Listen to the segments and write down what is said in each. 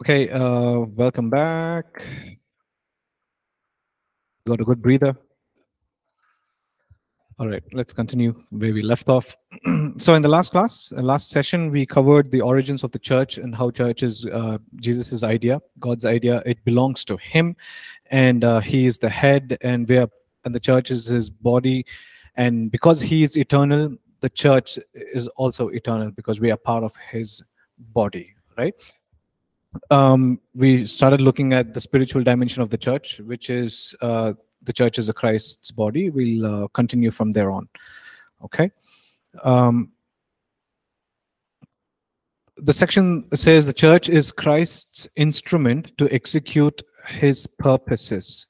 Okay, uh, welcome back. Got a good breather. All right, let's continue where we left off. so in the last class, uh, last session, we covered the origins of the church and how church is uh, Jesus's idea, God's idea. It belongs to Him, and uh, He is the head, and we are, and the church is His body, and because He is eternal, the church is also eternal because we are part of His body, right? Um, we started looking at the spiritual dimension of the church, which is uh, the church is a Christ's body. We'll uh, continue from there on. Okay. Um, the section says the church is Christ's instrument to execute his purposes.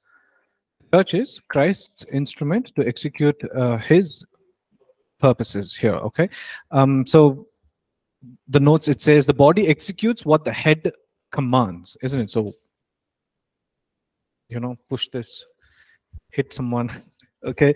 Church is Christ's instrument to execute uh, his purposes here. Okay. Um, so the notes it says the body executes what the head commands, isn't it? So, you know, push this, hit someone. okay.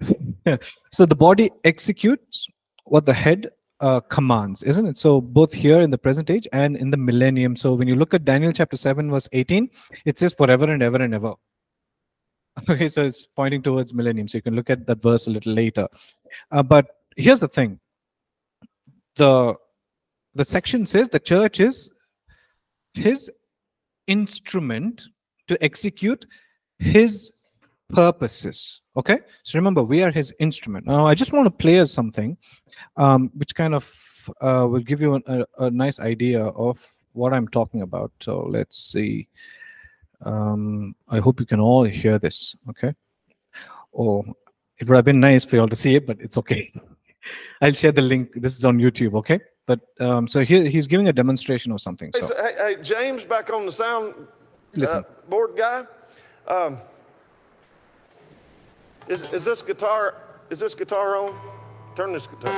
so the body executes what the head uh, commands, isn't it? So both here in the present age and in the millennium. So when you look at Daniel chapter 7, verse 18, it says forever and ever and ever. Okay, so it's pointing towards millennium. So you can look at that verse a little later. Uh, but here's the thing. The the section says the church is his instrument to execute his purposes. Okay? So remember we are his instrument. Now i just want to play us something um, which kind of uh, will give you a, a, nice idea of what i'm talking about. So let's see. Um, i hope you can all hear this. Okay? Oh it would have been nice for you all to see it but it's okay. I'll share the link. This is on youtube okay but um, so he, he's giving a demonstration of something. Hey, So so- hey, hey, James, back on the sound Listen. uh, board guy. Um, is, is this guitar? Is this guitar on? Turn this guitar.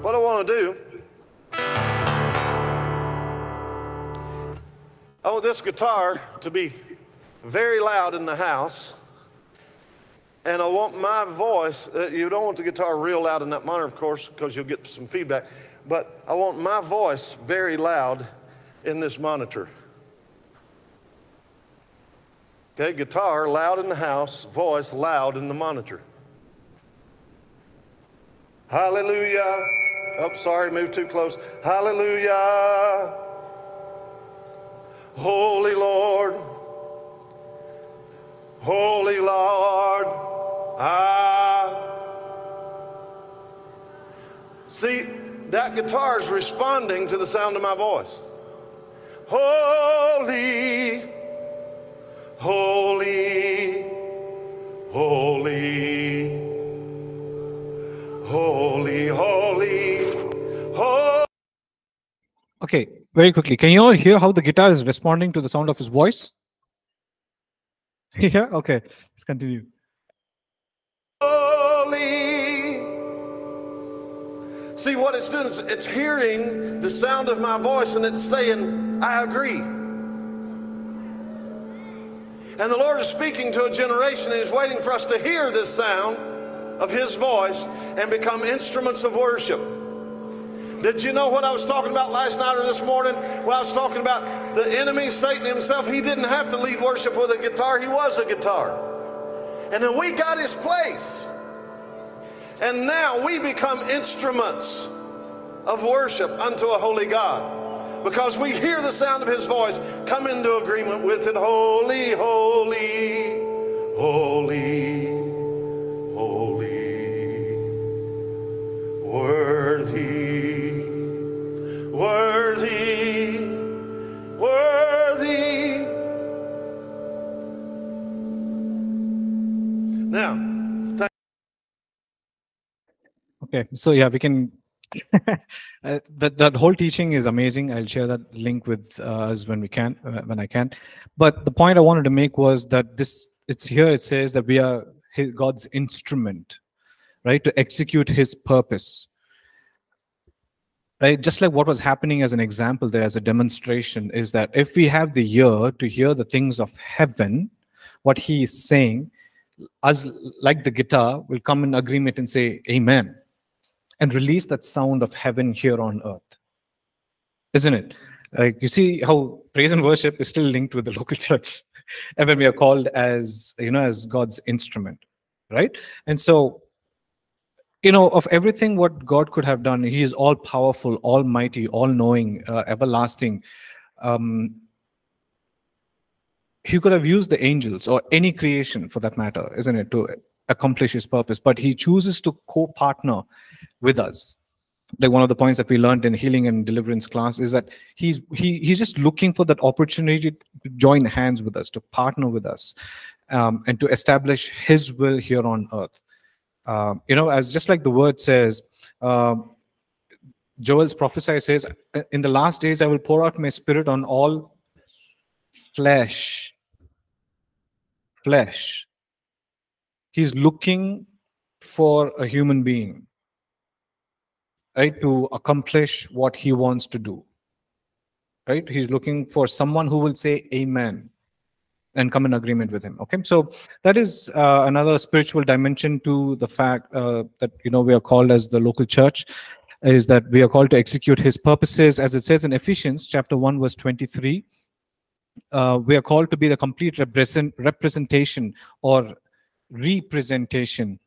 What I want to do, I want this guitar to be very loud in the house. And I want my voice, uh, you don't want the guitar real loud in that monitor, of course, because you'll get some feedback. But I want my voice very loud in this monitor. Okay, guitar loud in the house, voice loud in the monitor. Hallelujah. Oh, sorry, moved too close. Hallelujah. Holy Lord. Holy Lord. Ah. See, that guitar is responding to the sound of my voice. Holy, holy, holy, holy, holy, holy. okay, very quickly, can you all hear how the guitar is responding to the sound of his voice? yeah. Okay. Let's continue. holy. See, what it's doing is it's hearing the sound of my voice and it's saying, I agree. And the Lord is speaking to a generation and He's waiting for us to hear this sound of His voice and become instruments of worship. Did you know what I was talking about last night or this morning? When I was talking about the enemy, Satan himself, he didn't have to lead worship with a guitar, he was a guitar. And then we got his place. And now we become instruments of worship unto a holy God. Because we hear the sound of his voice, come into agreement with it. Holy, holy, holy, holy, Okay. So yeah, we can. uh, that that whole teaching is amazing. I'll share that link with uh, us when we can, uh, when I can. But the point I wanted to make was that this it's here. It says that we are God's instrument, right, to execute His purpose. Right, just like what was happening as an example there, as a demonstration, is that if we have the ear to hear the things of heaven, what He is saying, us, like the guitar, will come in agreement and say, Amen, and release that sound of heaven here on earth. Isn't it? Like you see how praise and worship is still linked with the local church. and when we are called as, you know, as God's instrument, right? And so you know of everything what god could have done he is all powerful almighty all knowing uh, everlasting um, he could have used the angels or any creation for that matter isn't it to accomplish his purpose but he chooses to co-partner with us. Like one of the points that we learned in healing and deliverance class is that he's he he's just looking for that opportunity to join hands with us to partner with us um, and to establish his will here on earth. Uh, you know as just like the word says uh, joel's prophesy says in the last days i will pour out my spirit on all flesh. Flesh he's looking for a human being right to accomplish what he wants to do right? He's looking for someone who will say amen and come in agreement with him okay? So that is uh, another spiritual dimension to the fact uh, that you know we are called as the local church is that we are called to execute his purposes. As it says in ephesians chapter 1 verse 23 uh, we are called to be the complete represent, representation or representation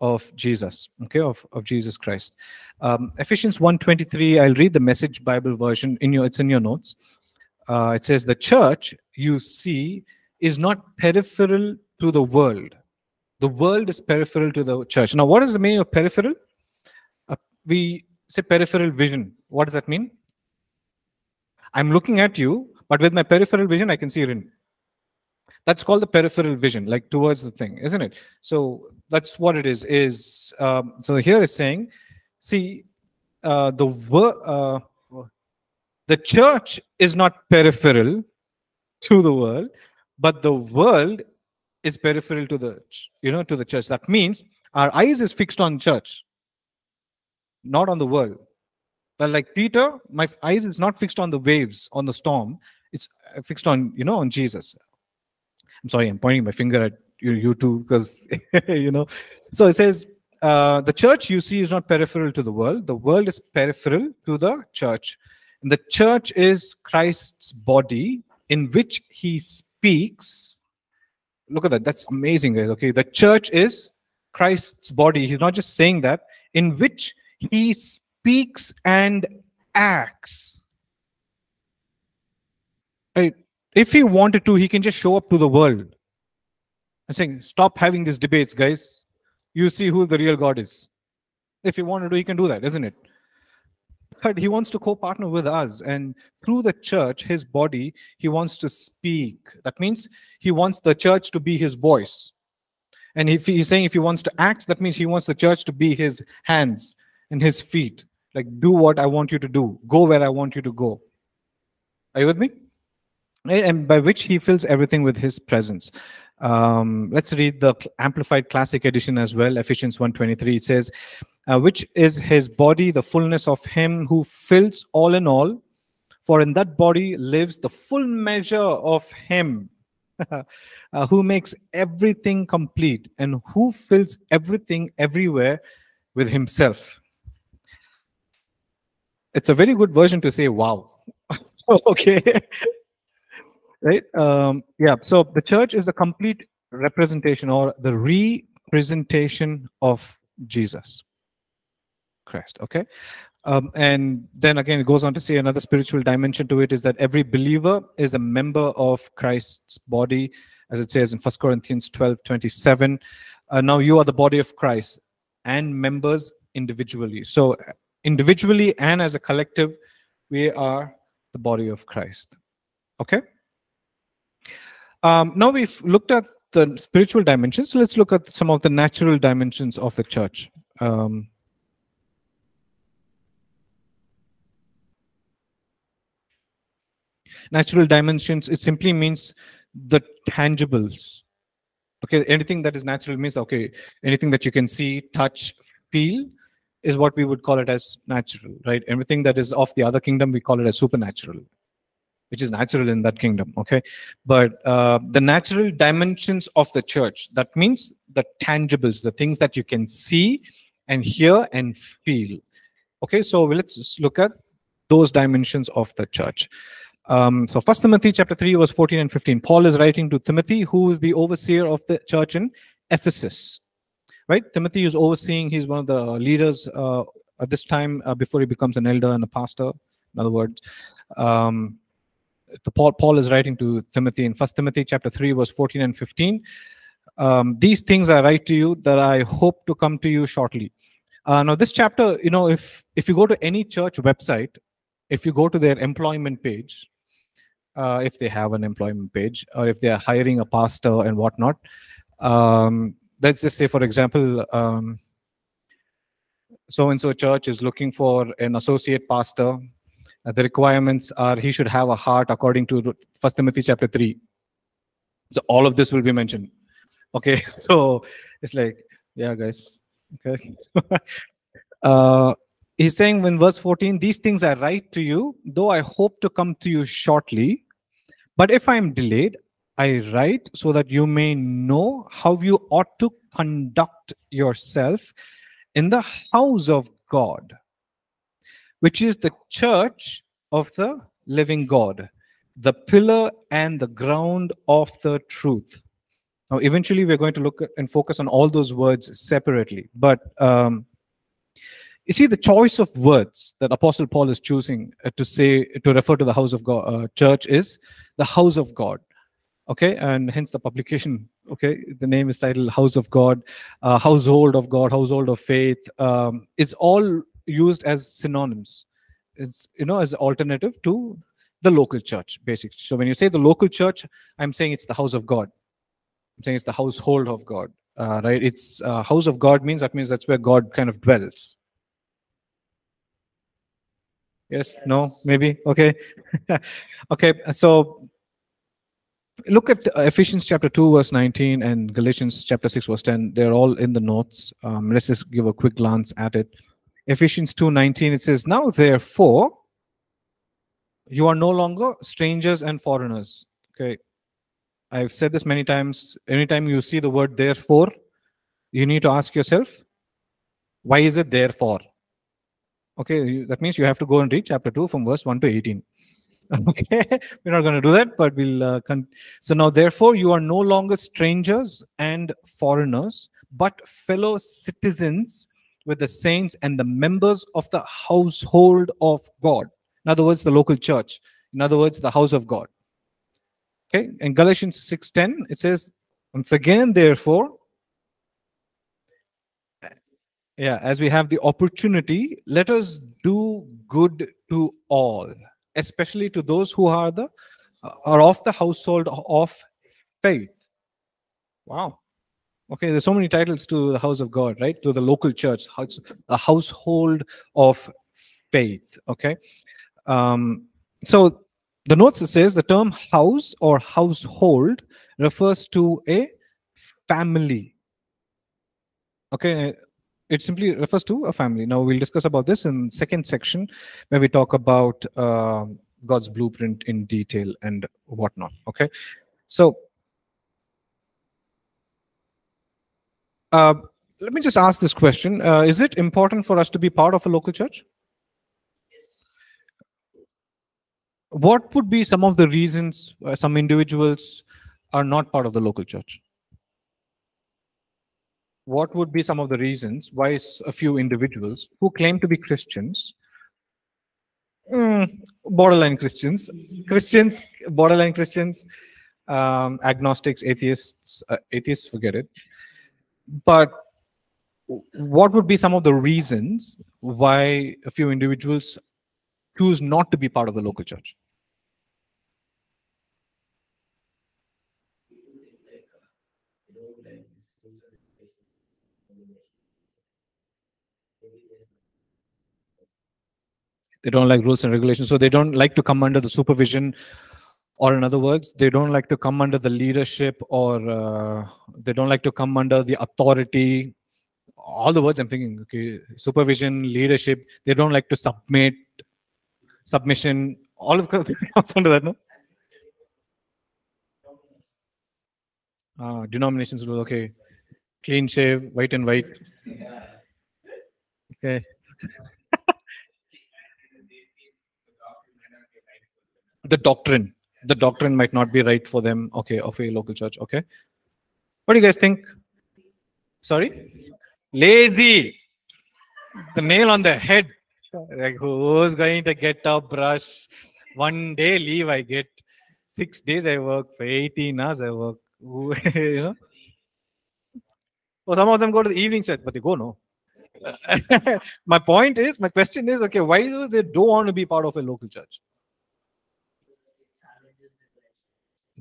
of jesus okay of, of jesus christ um, ephesians 1.23 i'll read the message bible version in your it's in your notes uh, it says the church you see is not peripheral to the world. The world is peripheral to the church. Now, what is the meaning of peripheral? Uh, we say peripheral vision. What does that mean? I'm looking at you, but with my peripheral vision, I can see Rin. That's called the peripheral vision, like towards the thing, isn't it? So that's what it is. Is um, so here is saying, see, uh, the uh, the church is not peripheral to the world, but the world is peripheral to the you know to the church that means our eyes is fixed on church not on the world but like peter my eyes is not fixed on the waves on the storm it's uh, fixed on you know on jesus i'm sorry i'm pointing my finger at you, you two because you know so it says uh, the church you see is not peripheral to the world the world is peripheral to the church and the church is christ's body in which he speaks, look at that. That's amazing, guys. Okay, the church is Christ's body. He's not just saying that, in which he speaks and acts. Right? If he wanted to, he can just show up to the world. And saying, Stop having these debates, guys. You see who the real God is. If he wanted to, he can do that, isn't it? but he wants to co-partner with us and through the church his body he wants to speak. That means he wants the church to be his voice. And if he's saying if he wants to act that means he wants the church to be his hands and his feet. Like do what i want you to do. Go where i want you to go. Are you with me and by which he fills everything with his presence um, let's read the amplified classic edition as well ephesians 1.23 it says uh, which is his body, the fullness of him who fills all in all. For in that body lives the full measure of him uh, who makes everything complete and who fills everything everywhere with himself. It's a very good version to say, wow. okay. Right? Um, yeah. So the church is the complete representation or the representation of Jesus. Christ. Okay. Um, and then again, it goes on to say another spiritual dimension to it is that every believer is a member of Christ's body, as it says in First Corinthians 12 27. Uh, now you are the body of Christ and members individually. So, individually and as a collective, we are the body of Christ. Okay. Um, now we've looked at the spiritual dimensions. So let's look at some of the natural dimensions of the church. Um, natural dimensions it simply means the tangibles okay anything that is natural means okay anything that you can see touch feel is what we would call it as natural right everything that is of the other kingdom we call it as supernatural which is natural in that kingdom. Okay, but uh, the natural dimensions of the church that means the tangibles, the things that you can see and hear and feel. Okay, so let's look at those dimensions of the church. Um, so First Timothy chapter 3, verse 14 and 15. Paul is writing to Timothy, who is the overseer of the church in Ephesus. Right? Timothy is overseeing, he's one of the leaders uh, at this time uh, before he becomes an elder and a pastor. In other words, um, Paul, Paul is writing to Timothy in First Timothy chapter 3, verse 14 and 15. Um, these things I write to you that I hope to come to you shortly. Uh, now, this chapter, you know, if if you go to any church website, if you go to their employment page, uh, if they have an employment page, or if they are hiring a pastor and whatnot, um, let's just say, for example, so and so church is looking for an associate pastor. Uh, the requirements are he should have a heart according to First Timothy chapter three. So all of this will be mentioned. Okay, so it's like, yeah, guys. Okay. uh, he's saying in verse 14, These things I write to you, though I hope to come to you shortly. But if I am delayed, I write so that you may know how you ought to conduct yourself in the house of God, which is the church of the living God, the pillar and the ground of the truth. Now, eventually, we're going to look and focus on all those words separately. But um, you see, the choice of words that Apostle Paul is choosing uh, to say to refer to the house of God, uh, church is the house of God. Okay, and hence the publication. Okay, the name is titled "House of God," uh, "Household of God," "Household of Faith." Um, is all used as synonyms. It's you know as alternative to the local church, basically. So when you say the local church, I'm saying it's the house of God. I'm saying it's the household of God, uh, right? It's uh, house of God means that means that's where God kind of dwells. Yes, no, maybe. Okay. okay, so look at Ephesians chapter 2, verse 19, and Galatians chapter 6, verse 10. They're all in the notes. Um, let's just give a quick glance at it. Ephesians 2 19, it says, Now therefore, you are no longer strangers and foreigners. Okay. I've said this many times. Anytime you see the word therefore, you need to ask yourself, why is it therefore? Okay, that means you have to go and read chapter 2 from verse 1 to 18. Okay, we're not going to do that, but we'll. Uh, so now, therefore, you are no longer strangers and foreigners, but fellow citizens with the saints and the members of the household of God. In other words, the local church. In other words, the house of God. Okay, in Galatians 6:10, it says, once again, therefore, yeah, as we have the opportunity, let us do good to all, especially to those who are the are of the household of faith. Wow. Okay, there's so many titles to the house of God, right? To the local church, house, a household of faith. Okay. Um, so the notes says the term house or household refers to a family. Okay, it simply refers to a family. Now we'll discuss about this in second section where we talk about uh, God's blueprint in detail and whatnot. Okay, so uh, let me just ask this question: uh, Is it important for us to be part of a local church? What would be some of the reasons some individuals are not part of the local church? what would be some of the reasons why a few individuals who claim to be Christians, mm, borderline Christians, Christians, borderline Christians, um, agnostics, atheists, uh, atheists, forget it. But what would be some of the reasons why a few individuals choose not to be part of the local church? They don't like rules and regulations. So they don't like to come under the supervision, or in other words they don't like to come under the leadership or uh, they don't like to come under the authority. All the words i'm thinking okay supervision leadership they don't like to submit submission. All of comes under that no? Uh, denominations rule okay. Clean shave white and white. Okay. The doctrine the doctrine might not be right for them. Okay, of a local church. Okay. What do you guys think? Sorry, lazy. The nail on the head. Like who's going to get a brush? One day leave I get. Six days I work. For 18 hours I work. you know. Well, some of them go to the evening church, but they go no. my point is, my question is, okay, why do they don't want to be part of a local church?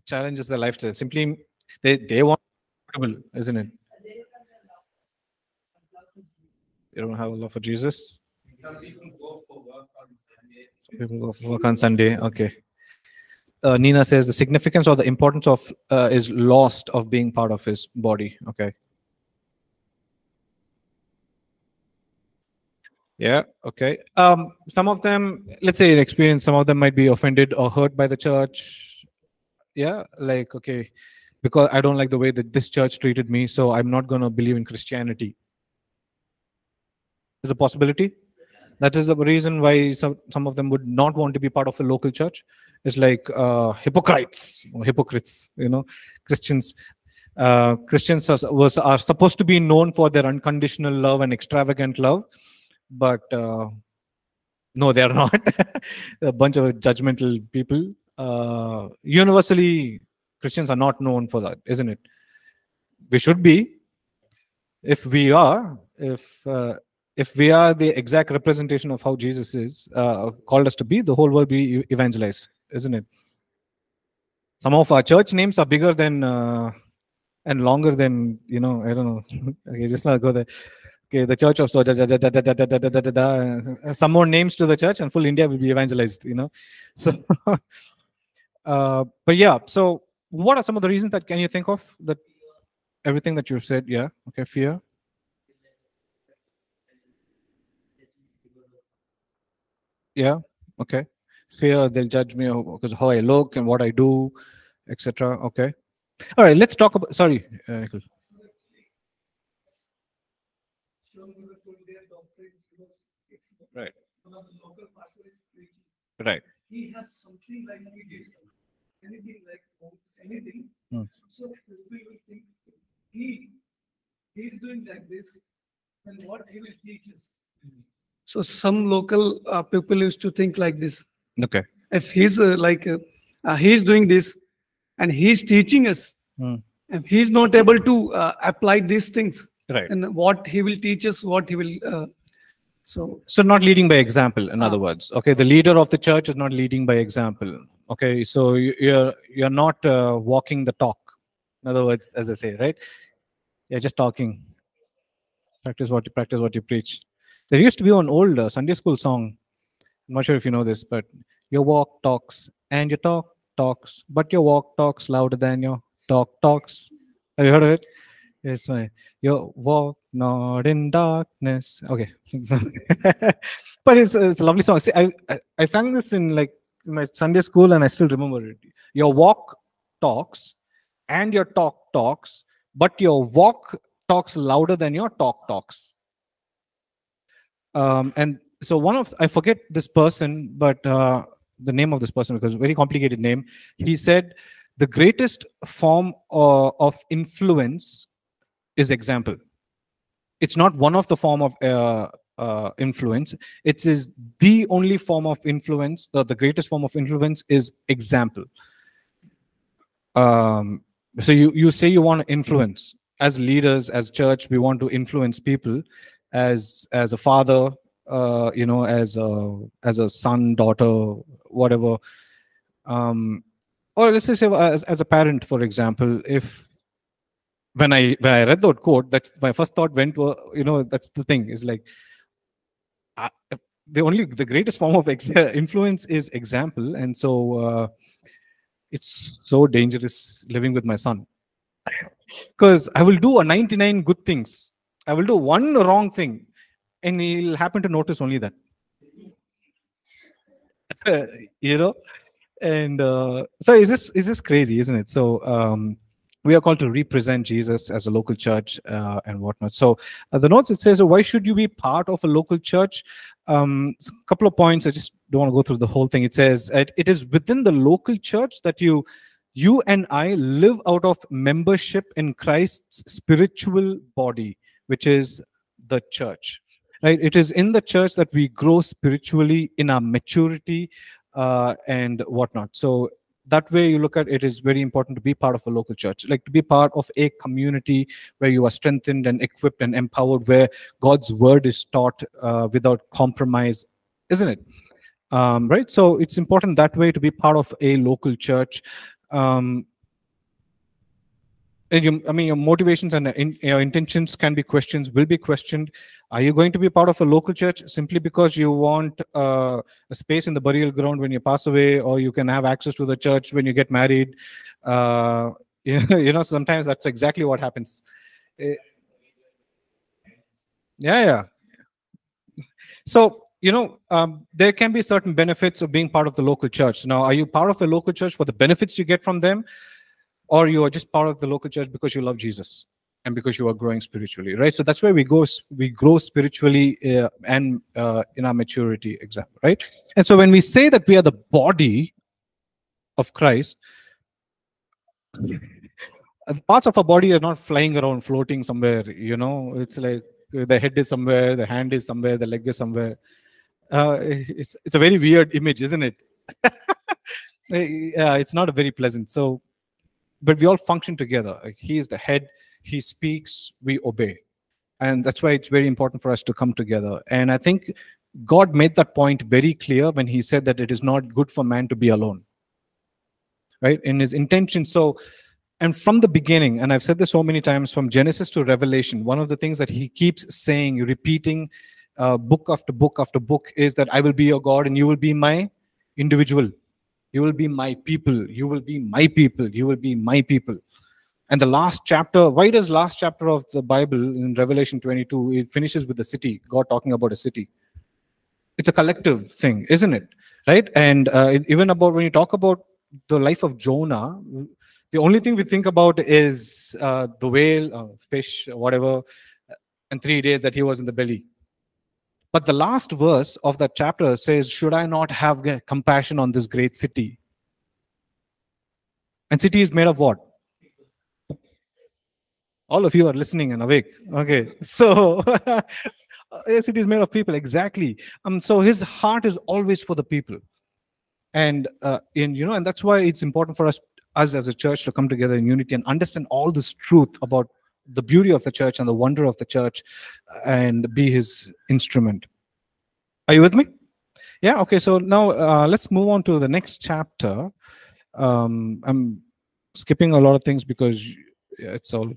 Challenges the lifestyle. Simply, they they want comfortable, isn't it? They don't have a love for Jesus. Some people go for work on Sunday. Some people go for work on Sunday. Okay. Uh, Nina says the significance or the importance of uh, is lost of being part of his body. Okay. Yeah. Okay. Um, some of them, let's say, experience, some of them might be offended or hurt by the church. Yeah. Like, okay, because I don't like the way that this church treated me, so I'm not going to believe in Christianity. Is a possibility. That is the reason why some, some of them would not want to be part of a local church. It's like uh, hypocrites, hypocrites, you know, Christians. Uh, Christians are, was, are supposed to be known for their unconditional love and extravagant love, but uh, no, they are not. a bunch of judgmental people. Uh, universally, Christians are not known for that, isn't it? We should be. If we are, if uh, if we are the exact representation of how Jesus is uh, called us to be, the whole world be evangelized, isn't it? Some of our church names are bigger than uh, and longer than you know. I don't know. okay, just not go there. Okay, the church of so da, da, da, da, da, da, da, da, da, some more names to the church, and full India will be evangelized. You know, so. Uh, but yeah, so what are some of the reasons that can you think of that everything that you've said? Yeah. Okay, fear. yeah okay fear they'll judge me because how i look and what i do etc okay all right let's talk about sorry uh, Nikhil. Right. One of the local pastor is preaching. right He has something like we did, anything like anything. Hmm. So people will think he he's doing like this, and what he will teach us. So some local uh, people used to think like this. okay If he's uh, like uh, uh, he's doing this, and he's teaching us, if he's not able to uh, apply these things, right and what he will teach us, what he will. Uh, so so not leading by example in other Ah. words okay the leader of the church is not leading by example okay so you- you're you're not uh, walking the talk. In other words as i say right? You're just talking. Practice what you practice what you preach. There used to be an old uh, sunday school song. I'm not sure if you know this but your walk talks and your talk talks but your walk talks louder than your talk talks. Have you heard of it? Yes my your walk not in darkness. Okay. But it's, it's a lovely song. See, I, I i sang this in like my sunday school and i still remember it. Your walk talks and your talk talks but your walk talks louder than your talk talks. Um and so one of i forget this person but uh the name of this person because very complicated name. He said the greatest form uh, of influence is example. It's not one of the form of uh, uh, influence. It is the only form of influence the, the greatest form of influence is example. Um, so you you say you want to influence. As leaders as church we want to influence people. As as a father uh, you know as a as a son daughter whatever. Um, or let's just say as, as a parent for example if when i when i read that quote that's my first thought went to you know that's the thing. Is like uh, the only the greatest form of influence is example. And so uh, it's so dangerous living with my son. Because i will do a 99 good things. I will do one wrong thing. And he'll happen to notice only that. You know? And uh, so is this is this crazy isn't it? So um we are called to represent Jesus as a local church uh, and whatnot. So uh, the notes it says, why should you be part of a local church? Um, a couple of points. I just don't want to go through the whole thing. It says it, it is within the local church that you you and I live out of membership in Christ's spiritual body, which is the church. Right? It is in the church that we grow spiritually in our maturity uh, and whatnot. So that way you look at it is very important to be part of a local church like to be part of a community where you are strengthened and equipped and empowered where god's word is taught uh, without compromise isn't it? Um, right? So it's important that way to be part of a local church. Um, you, I mean, your motivations and in, your intentions can be questions, will be questioned. Are you going to be part of a local church simply because you want uh, a space in the burial ground when you pass away, or you can have access to the church when you get married? Uh, you know, sometimes that's exactly what happens. Eh, yeah, yeah. So, you know, um, there can be certain benefits of being part of the local church. Now, are you part of a local church for the benefits you get from them? Or you are just part of the local church because you love Jesus and because you are growing spiritually, right? So that's where we go, we grow spiritually uh, and uh, in our maturity example, right? And so when we say that we are the body of Christ, parts of our body are not flying around, floating somewhere, you know, it's like the head is somewhere, the hand is somewhere, the leg is somewhere. Uh, it's, it's a very weird image, isn't it? yeah, it's not a very pleasant. So but we all function together. He is the head, he speaks, we obey. And that's why it's very important for us to come together. And I think God made that point very clear when he said that it is not good for man to be alone. Right? In his intention. So, and from the beginning, and I've said this so many times from Genesis to Revelation, one of the things that he keeps saying, repeating uh, book after book after book, is that I will be your God and you will be my individual you will be my people. You will be my people. You will be my people. And the last chapter, why does last chapter of the Bible in Revelation 22, it finishes with the city, God talking about a city. It's a collective thing, isn't it? Right? And uh, even about when you talk about the life of Jonah, the only thing we think about is uh, the whale, uh, fish, whatever, and three days that he was in the belly. But the last verse of that chapter says, Should I not have compassion on this great city? And city is made of what? All of you are listening and awake. Okay. So yes, it is made of people, exactly. Um, so his heart is always for the people. And uh, in you know, and that's why it's important for us us as a church to come together in unity and understand all this truth about the beauty of the church and the wonder of the church and be his instrument. Are you with me? Yeah, okay. So now uh, let's move on to the next chapter. Um, I'm skipping a lot of things because it's all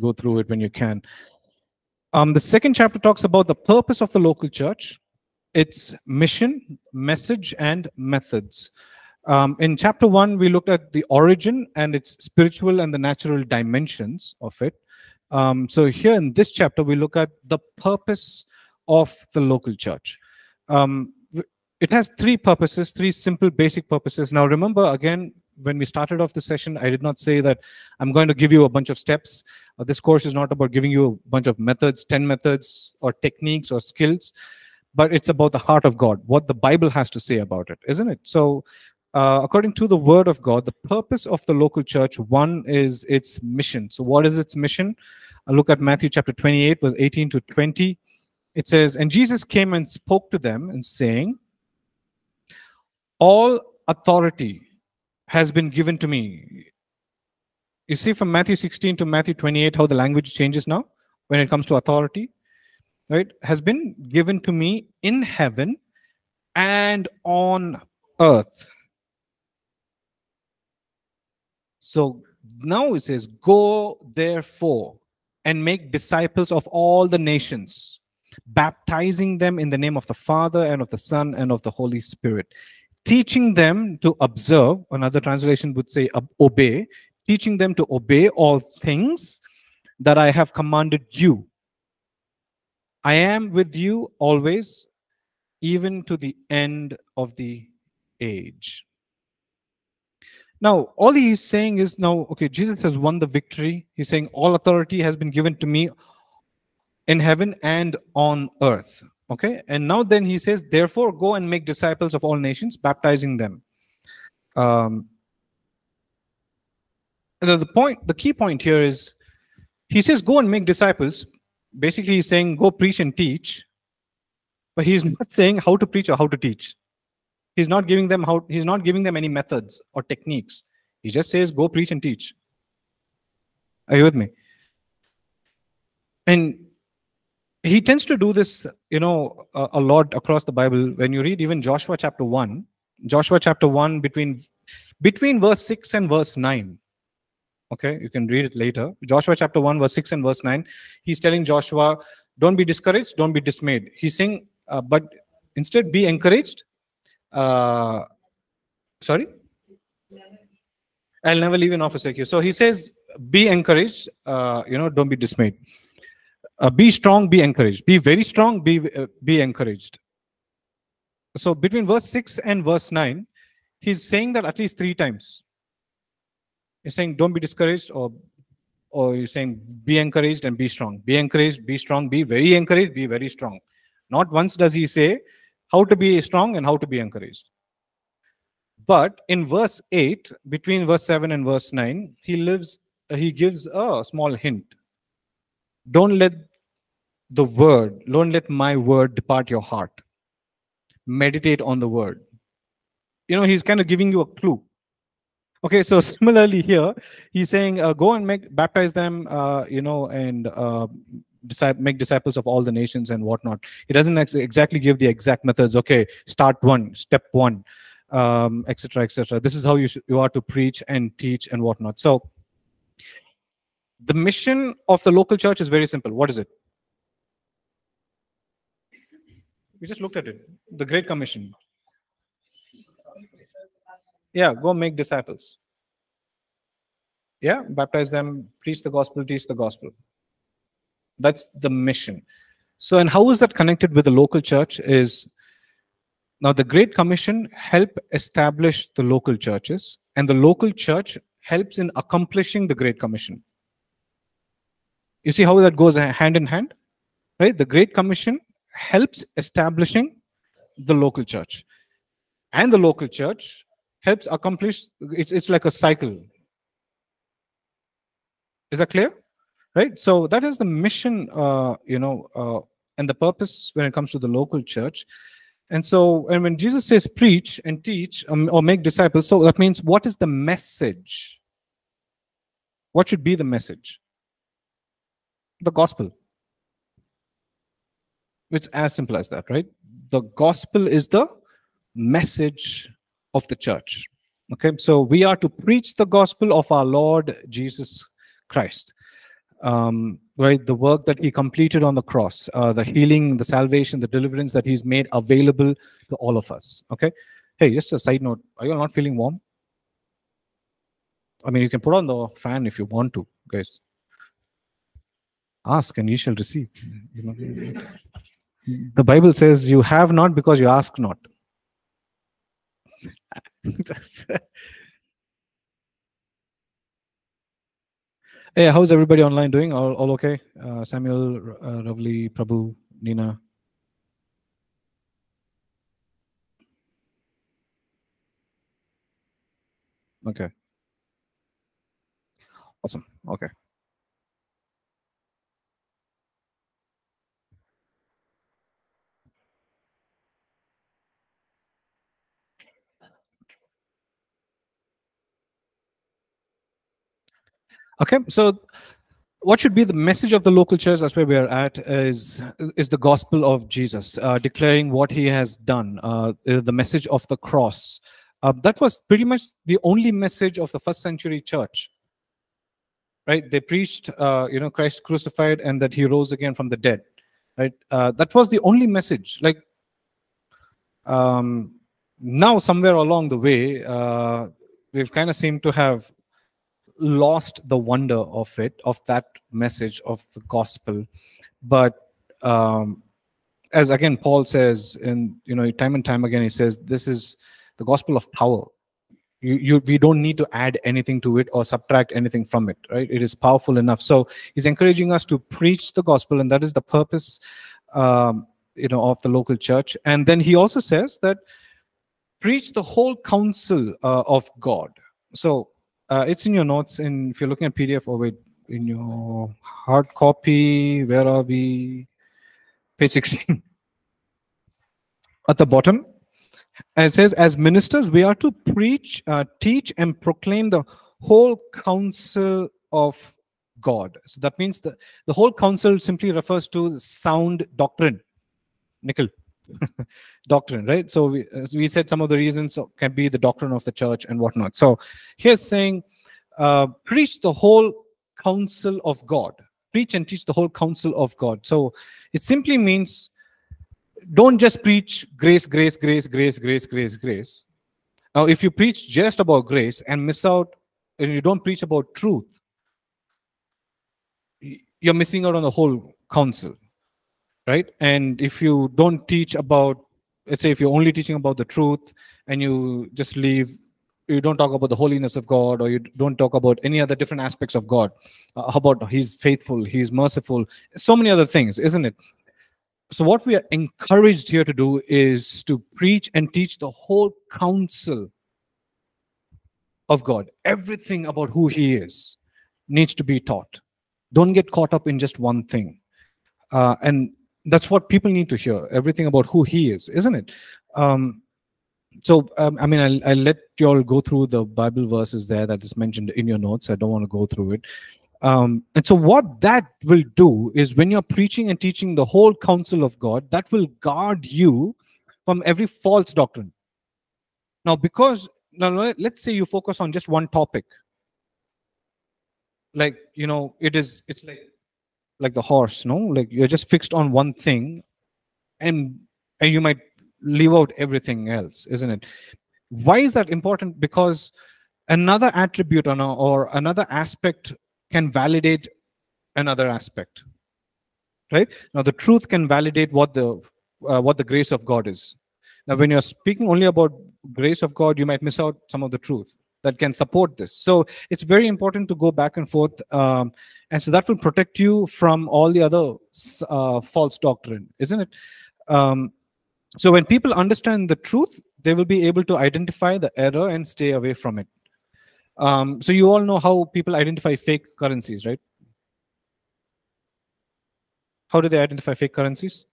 go through it when you can. Um, the second chapter talks about the purpose of the local church, its mission, message, and methods. Um, in chapter one, we looked at the origin and its spiritual and the natural dimensions of it. Um, so here in this chapter, we look at the purpose of the local church. Um, it has three purposes, three simple basic purposes. Now remember, again, when we started off the session, I did not say that I'm going to give you a bunch of steps. Uh, this course is not about giving you a bunch of methods, 10 methods or techniques or skills, but it's about the heart of God, what the Bible has to say about it, isn't it? So uh, according to the word of God, the purpose of the local church, one is its mission. So, what is its mission? I look at Matthew chapter 28, verse 18 to 20. It says, And Jesus came and spoke to them and saying, All authority has been given to me. You see from Matthew 16 to Matthew 28 how the language changes now when it comes to authority, right? Has been given to me in heaven and on earth. So now it says, Go therefore and make disciples of all the nations, baptizing them in the name of the Father and of the Son and of the Holy Spirit, teaching them to observe, another translation would say obey, teaching them to obey all things that I have commanded you. I am with you always, even to the end of the age. Now, all he's saying is now, okay, Jesus has won the victory. He's saying, All authority has been given to me in heaven and on earth. Okay. And now then he says, Therefore, go and make disciples of all nations, baptizing them. Um, the, point, the key point here is he says, Go and make disciples. Basically, he's saying, Go preach and teach. But he's not saying how to preach or how to teach. He's not giving them how he's not giving them any methods or techniques. He just says, go preach and teach. Are you with me? And he tends to do this, you know, a, a lot across the Bible. When you read even Joshua chapter 1, Joshua chapter 1, between between verse 6 and verse 9. Okay, you can read it later. Joshua chapter 1, verse 6 and verse 9. He's telling Joshua, don't be discouraged, don't be dismayed. He's saying, uh, but instead be encouraged uh, sorry? I'll never leave an office like you. So he says be encouraged. Uh, you know don't be dismayed. Uh, be strong be encouraged. Be very strong be uh, be encouraged. So between verse 6 and verse 9 he's saying that at least three times. He's saying don't be discouraged or or he's saying be encouraged and be strong. Be encouraged be strong be very encouraged be very strong. Not once does he say how to be strong and how to be encouraged. But in verse 8, between verse 7 and verse 9, he lives he gives a small hint. Don't let the word, don't let my word depart your heart. Meditate on the word. You know, he's kind of giving you a clue. Okay, so similarly here, he's saying, uh, go and make baptize them, uh, you know, and uh, make disciples of all the nations and whatnot. It doesn't ex exactly give the exact methods. Okay, start one, step one, etc., um, etc. Et this is how you you are to preach and teach and whatnot. So the mission of the local church is very simple. What is it? We just looked at it. The Great Commission. Yeah, go make disciples. Yeah, baptize them, preach the gospel, teach the gospel. That's the mission. So, and how is that connected with the local church? Is now the Great Commission help establish the local churches, and the local church helps in accomplishing the Great Commission. You see how that goes hand in hand, right? The Great Commission helps establishing the local church, and the local church helps accomplish. It's it's like a cycle. Is that clear? Right? So that is the mission uh, you know uh, and the purpose when it comes to the local church. And so and when jesus says preach and teach um, or make disciples so that means what is the message? What should be the message? The gospel. It's as simple as that right? The gospel is the message of the church. Okay? So we are to preach the gospel of our lord jesus christ um, right? The work that he completed on the cross, uh, the healing, the salvation, the deliverance that he's made available to all of us. Okay. Hey, just a side note: Are you not feeling warm? I mean, you can put on the fan if you want to, guys. Ask and you shall receive. The Bible says, "You have not because you ask not." Hey, how's everybody online doing? All, all okay? Uh, Samuel, uh, Ravli, Prabhu, Nina. Okay. Awesome. Okay. Okay, so what should be the message of the local church? That's where we are at. Is is the gospel of Jesus, uh, declaring what He has done, uh, the message of the cross. Uh, that was pretty much the only message of the first century church. Right? They preached, uh, you know, Christ crucified and that He rose again from the dead. Right? Uh, that was the only message. Like um, now, somewhere along the way, uh, we've kind of seemed to have lost the wonder of it, of that message of the gospel. But um, as again Paul says, in you know, time and time again, he says this is the gospel of power. you, you we don't need to add anything to it or subtract anything from it right it is powerful enough so he's encouraging us to preach the gospel and that is the purpose um, you know of the local church and then he also says that preach the whole counsel uh, of god so uh, it's in your notes And if you're looking at pdf or wait in your hard copy where are we? Page 16 at the bottom it says as ministers we are to preach uh, teach and proclaim the whole counsel of god. So that means the, the whole counsel simply refers to sound doctrine. Nickel doctrine right? So we, we said some of the reasons can be the doctrine of the church and whatnot. So here's saying uh, preach the whole counsel of god. Preach and teach the whole counsel of god. So it simply means don't just preach grace, grace, grace, grace, grace, grace, grace. Now, if you preach just about grace and miss out, and you don't preach about truth, you're missing out on the whole counsel, right? And if you don't teach about, let's say, if you're only teaching about the truth and you just leave, you don't talk about the holiness of God or you don't talk about any other different aspects of God. Uh, how about He's faithful, He's merciful, so many other things, isn't it? so what we are encouraged here to do is to preach and teach the whole counsel of god everything about who he is needs to be taught don't get caught up in just one thing uh, and that's what people need to hear everything about who he is isn't it? Um, so um, i mean I'll, I'll, let you all go through the bible verses there that is mentioned in your notes. I don't want to go through it. Um, and so, what that will do is when you're preaching and teaching the whole counsel of God, that will guard you from every false doctrine. Now, because now let's say you focus on just one topic, like you know, it is it's like like the horse, no, like you're just fixed on one thing, and and you might leave out everything else, isn't it? Why is that important? Because another attribute or, or another aspect can validate another aspect right now the truth can validate what the uh, what the grace of god is now when you're speaking only about grace of god you might miss out some of the truth that can support this so it's very important to go back and forth um, and so that will protect you from all the other uh, false doctrine isn't it um, so when people understand the truth they will be able to identify the error and stay away from it um, so you all know how people identify fake currencies, right? How do they identify fake currencies?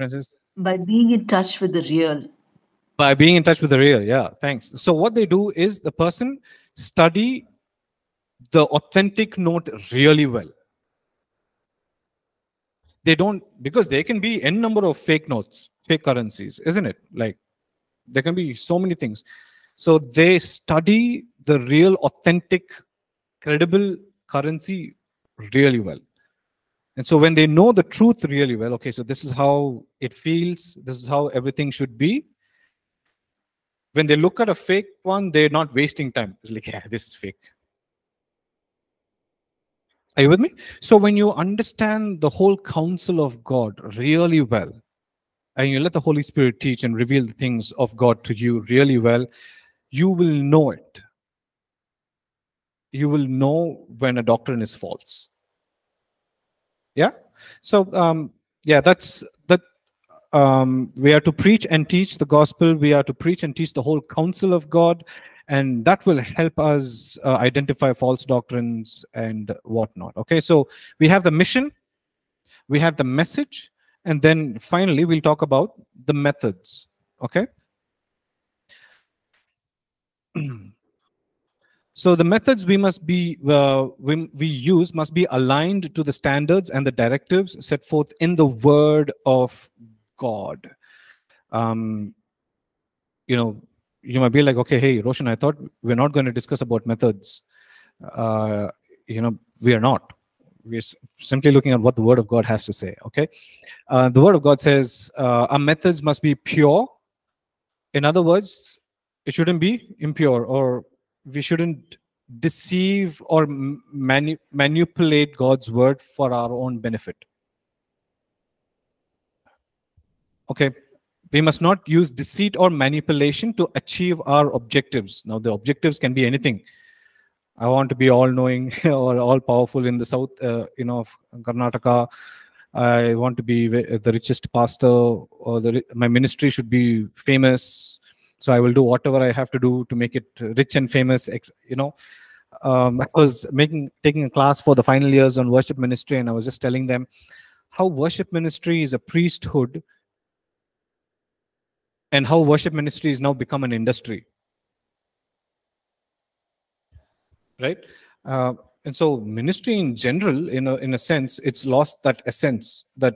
Francis? By being in touch with the real. By being in touch with the real, yeah, thanks. So what they do is the person study the authentic note really well. They don't, because there can be n number of fake notes fake currencies, isn't it? Like there can be so many things. So they study the real, authentic, credible currency really well. And so when they know the truth really well, okay, so this is how it feels, this is how everything should be. When they look at a fake one, they're not wasting time. It's like, yeah, this is fake. Are you with me? So when you understand the whole counsel of God really well, and you let the Holy Spirit teach and reveal the things of God to you really well, you will know it. You will know when a doctrine is false. Yeah? So, um, yeah, that's that. Um, we are to preach and teach the gospel. We are to preach and teach the whole counsel of God, and that will help us uh, identify false doctrines and whatnot. Okay, so we have the mission, we have the message, and then finally, we'll talk about the methods. Okay. so the methods we must be uh, we, we use must be aligned to the standards and the directives set forth in the word of God. Um, you know, you might be like, okay, hey, Roshan, I thought we're not going to discuss about methods. Uh, you know, we are not we're simply looking at what the word of god has to say okay uh, the word of god says uh, our methods must be pure in other words it shouldn't be impure or we shouldn't deceive or mani manipulate god's word for our own benefit Okay, we must not use deceit or manipulation to achieve our objectives. Now, the objectives can be anything. I want to be all-knowing or all-powerful in the south, uh, you know, of Karnataka. I want to be the richest pastor, or the, my ministry should be famous. So I will do whatever I have to do to make it rich and famous. You know, um, I was making taking a class for the final years on worship ministry, and I was just telling them how worship ministry is a priesthood and how worship ministry has now become an industry. Right? Uh, and so ministry in general in a, in a sense it's lost that essence that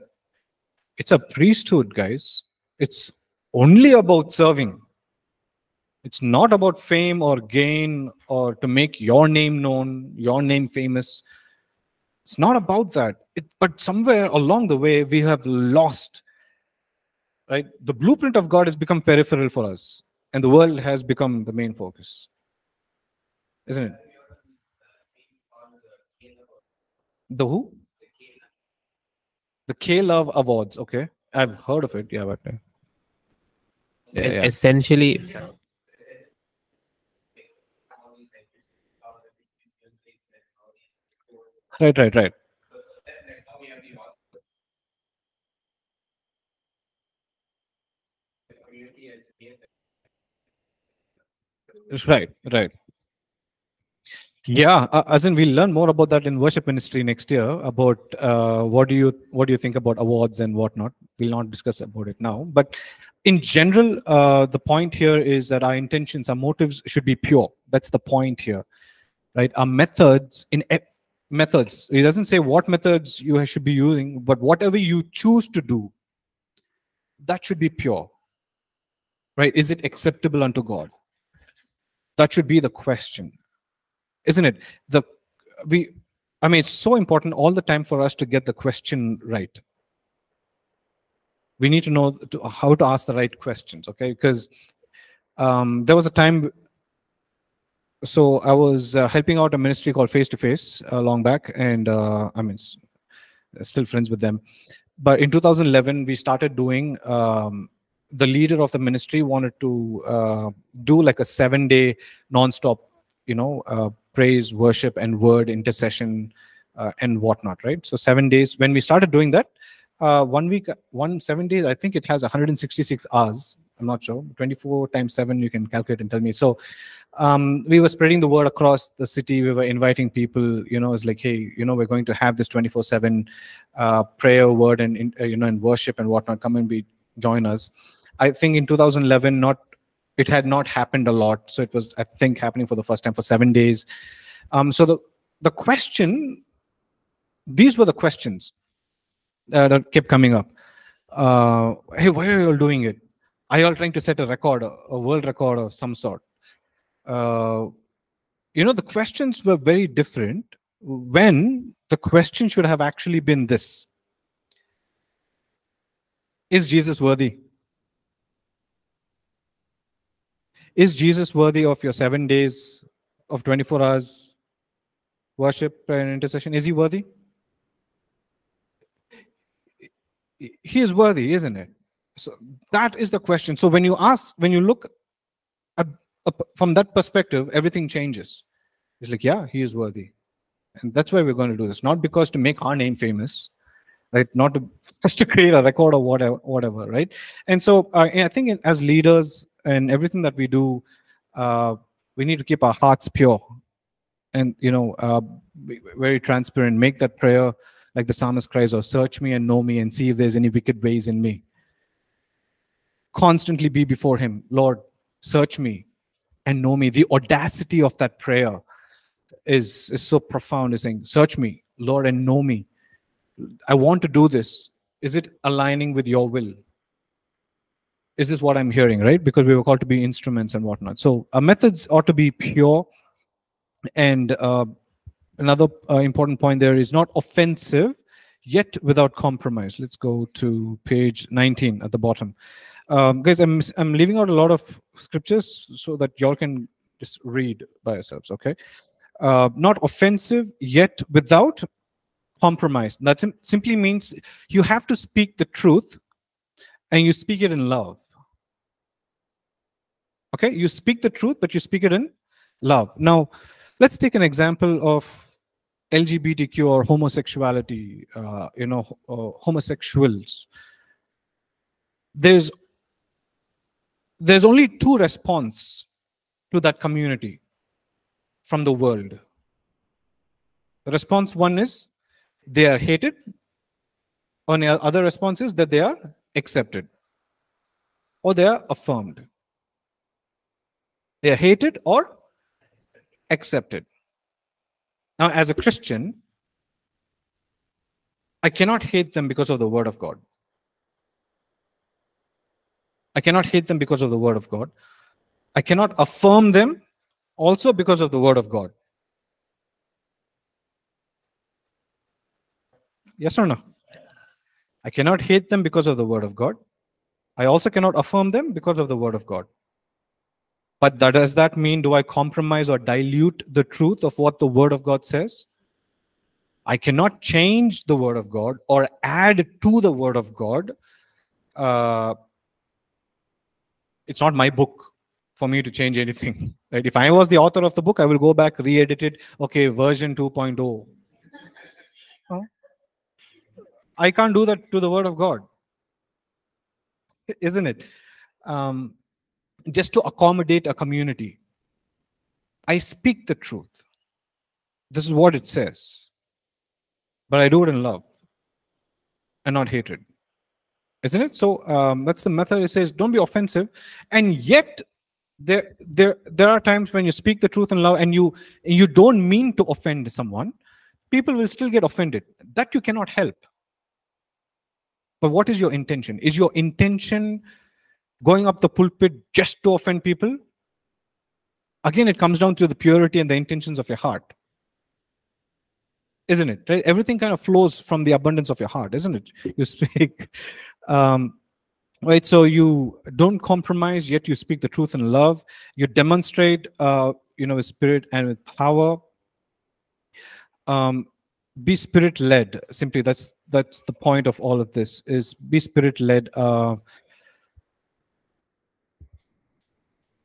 it's a priesthood guys. It's only about serving it's not about fame or gain or to make your name known your name famous. It's not about that. It, but somewhere along the way we have lost right? The blueprint of god has become peripheral for us and the world has become the main focus. Isn't it? The who? The k-love awards. Okay. I've heard of it. Yeah but uh, yeah, yeah. essentially right right right Right, right. Yeah, uh, as in we'll learn more about that in worship ministry next year. About uh, what do you what do you think about awards and whatnot? We'll not discuss about it now. But in general, uh, the point here is that our intentions, our motives should be pure. That's the point here, right? Our methods in methods. He doesn't say what methods you should be using, but whatever you choose to do, that should be pure, right? Is it acceptable unto God? That should be the question, isn't it? The we, I mean, it's so important all the time for us to get the question right. We need to know how to ask the right questions, okay? Because um, there was a time. So I was uh, helping out a ministry called Face to Face uh, long back, and uh, I mean, still friends with them. But in 2011, we started doing um, the leader of the ministry wanted to uh, do like a seven day non-stop you know uh, praise worship and word intercession and whatnot right? So seven days. When we started doing that one week one seven days i think it has 166 hours i'm not sure 24 times 7 you can calculate and tell me so um, we were spreading the word across the city we were inviting people you know it's like hey you know we're going to have this 24 7 uh, prayer word and uh, you know and worship and whatnot come and be join us I think in 2011, not it had not happened a lot. So it was, I think, happening for the first time for seven days. Um, so the the question, these were the questions that kept coming up. Uh, hey, why are you all doing it? Are all trying to set a record, a world record of some sort? Uh, you know, the questions were very different when the question should have actually been this Is Jesus worthy? Is Jesus worthy of your seven days of 24 hours worship and intercession? Is he worthy? He is worthy, isn't it? So that is the question. So when you ask, when you look at, from that perspective, everything changes. It's like, yeah, he is worthy. And that's why we're going to do this. Not because to make our name famous, right? Not to just to create a record or whatever, whatever, right? And so uh, I think as leaders, and everything that we do, uh, we need to keep our hearts pure and, you know, uh, very transparent. Make that prayer like the psalmist cries, or search me and know me and see if there's any wicked ways in me. Constantly be before him. Lord, search me and know me. The audacity of that prayer is, is so profound. Is saying, search me, Lord, and know me. I want to do this. Is it aligning with your will? is this what I'm hearing, right? Because we were called to be instruments and whatnot. So our methods ought to be pure. And uh, another uh, important point there is not offensive, yet without compromise. Let's go to page 19 at the bottom. Um, guys, I'm, I'm leaving out a lot of scriptures so that y'all can just read by yourselves, okay? Uh, not offensive, yet without compromise. That simply means you have to speak the truth and you speak it in love. Okay, you speak the truth, but you speak it in love. Now, let's take an example of LGBTQ or homosexuality, uh, you know, uh, homosexuals. There's there's only two response to that community from the world. Response one is they are hated. Or the other response is that they are accepted or they are affirmed. They are hated or accepted. Now, as a Christian, I cannot hate them because of the word of God. I cannot hate them because of the word of God. I cannot affirm them also because of the word of God. Yes or no? I cannot hate them because of the word of God. I also cannot affirm them because of the word of God. But that, does that mean do I compromise or dilute the truth of what the word of God says? I cannot change the word of God or add to the word of God. Uh, it's not my book for me to change anything. Right? If I was the author of the book, I will go back, re-edit it. Okay, version 2.0. I can't do that to the word of God. Isn't it? Um, just to accommodate a community. I speak the truth. This is what it says. But I do it in love and not hatred. Isn't it? So um, that's the method. It says, don't be offensive. And yet, there, there, there are times when you speak the truth in love and you, you don't mean to offend someone. People will still get offended. That you cannot help. But what is your intention? Is your intention going up the pulpit just to offend people? Again, it comes down to the purity and the intentions of your heart. Isn't it? Right? Everything kind of flows from the abundance of your heart, isn't it? You speak. Um, right so you don't compromise yet you speak the truth in love you demonstrate uh, you know with spirit and with power um, be spirit led simply that's that's the point of all of this is be spirit led uh,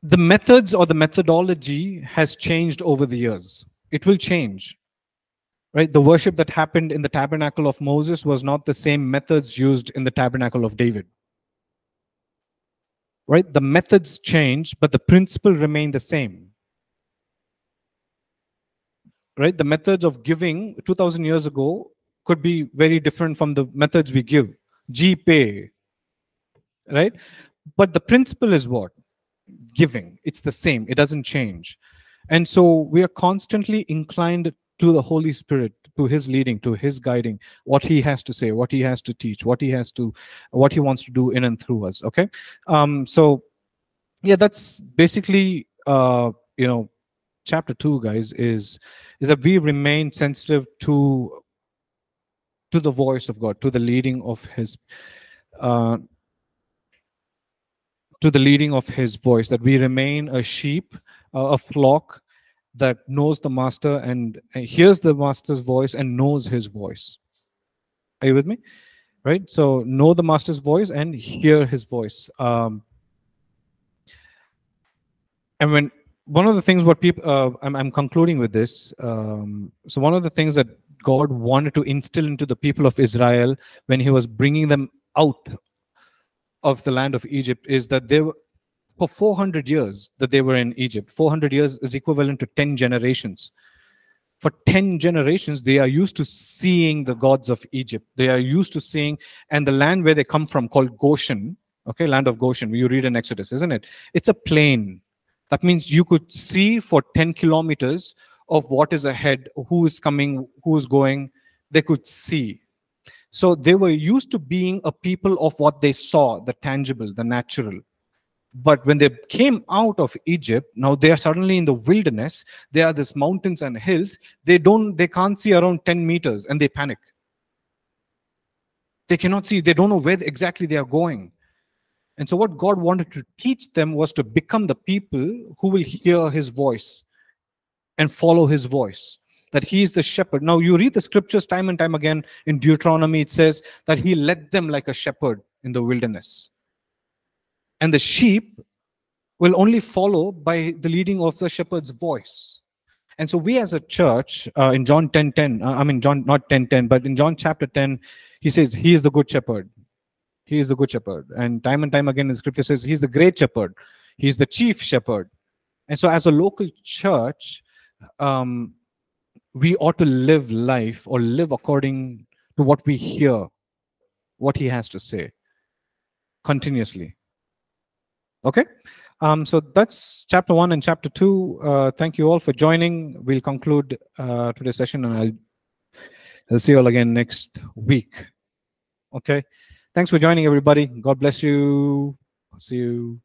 the methods or the methodology has changed over the years. It will change. Right? The worship that happened in the tabernacle of Moses was not the same methods used in the tabernacle of David. Right? The methods change, but the principle remained the same. Right? The methods of giving 2000 years ago could be very different from the methods we give. GPay. Right? But the principle is what? giving. It's the same, it doesn't change. And so we are constantly inclined to the Holy Spirit, to his leading, to his guiding, what he has to say, what he has to teach, what he has to, what he wants to do in and through us. Okay. Um, so yeah, that's basically uh, you know, chapter two, guys, is is that we remain sensitive to to the voice of God, to the leading of his uh, to the leading of his voice, that we remain a sheep, uh, a flock that knows the master and hears the master's voice and knows his voice. Are you with me? Right? So know the master's voice and hear his voice. Um, and when one of the things what people uh, I'm, I'm concluding with this um, so one of the things that god wanted to instill into the people of israel when he was bringing them out of the land of Egypt is that they were, for 400 years that they were in Egypt, 400 years is equivalent to 10 generations. For 10 generations, they are used to seeing the gods of Egypt. They are used to seeing, and the land where they come from, called Goshen, okay, land of Goshen, you read in Exodus, isn't it? It's a plain. That means you could see for 10 kilometers of what is ahead, who is coming, who is going. They could see. So they were used to being a people of what they saw, the tangible, the natural. But when they came out of Egypt, now they are suddenly in the wilderness. There are these mountains and hills. They don't, they can't see around 10 meters and they panic. They cannot see, they don't know where exactly they are going. And so what God wanted to teach them was to become the people who will hear his voice and follow his voice that he is the shepherd. Now, you read the scriptures time and time again in Deuteronomy, it says that he led them like a shepherd in the wilderness. And the sheep will only follow by the leading of the shepherd's voice. And so we as a church, uh, in John 10, 10, uh, I mean, John, not 10, 10, but in John chapter 10, he says, he is the good shepherd. He is the good shepherd. And time and time again in scripture says, he's the great shepherd. He's the chief shepherd. And so as a local church, um, we ought to live life or live according to what we hear, what he has to say continuously. Okay? Um, so that's chapter one and chapter two. Uh, thank you all for joining. We'll conclude uh, today's session and I'll, I'll see you all again next week. Okay. Thanks for joining, everybody. God bless you. See you.